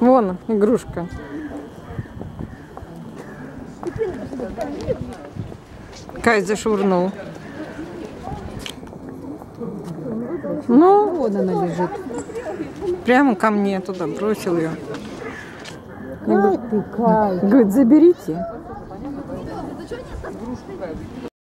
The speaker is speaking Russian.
Вон игрушка. Кай зашвырнул. Ну, Вот она лежит. прямо ко мне туда бросил ее. Кай ты, Кай. Говорит, заберите.